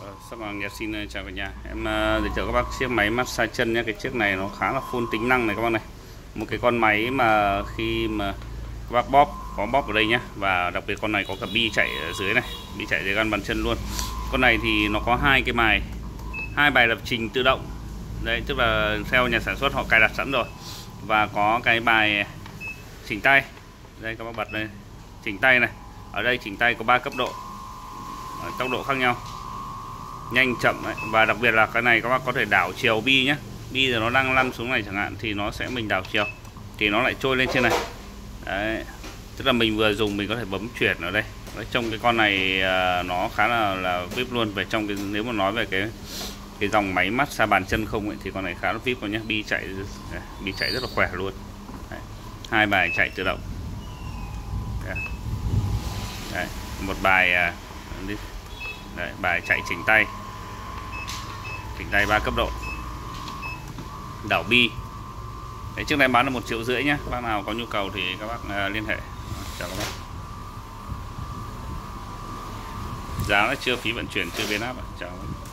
Ờ, Hoàng Nhật xin ờ, chào cả nhà. Em ờ, giới thiệu các bác chiếc máy massage chân nhé. Cái chiếc này nó khá là full tính năng này các bác này. Một cái con máy mà khi mà các bác bóp Có bóp ở đây nhé. Và đặc biệt con này có cả bi chạy ở dưới này Bi chạy dưới gan bàn chân luôn. Con này thì nó có hai cái bài hai bài lập trình tự động. Đấy tức là theo nhà sản xuất họ cài đặt sẵn rồi. Và có cái bài chỉnh tay. Đây các bác bật đây. Chỉnh tay này. Ở đây chỉnh tay có 3 cấp độ. Ờ, tốc độ khác nhau nhanh chậm ấy. và đặc biệt là cái này các bác có thể đảo chiều bi nhé bi giờ nó đang lăn xuống này chẳng hạn thì nó sẽ mình đảo chiều. Thì nó lại trôi lên trên này. Đấy. Tức là mình vừa dùng mình có thể bấm chuyển ở đây. Đấy, trong cái con này à, nó khá là là vip luôn. Về trong cái nếu mà nói về cái cái dòng máy mắt xa bàn chân không ấy, thì con này khá là vip luôn nhé bi chạy bi chạy rất là khỏe luôn. Đấy. hai bài chạy tự động. Đấy. Đấy. một bài à, Đấy, bài chạy chỉnh tay. Chỉnh tay ba cấp độ. Đảo bi. Đấy, trước này bán là một triệu rưỡi nhé bác nào có nhu cầu thì các bác uh, liên hệ. Chào các bác. Giá là chưa phí vận chuyển chưa biến áp chào các bác.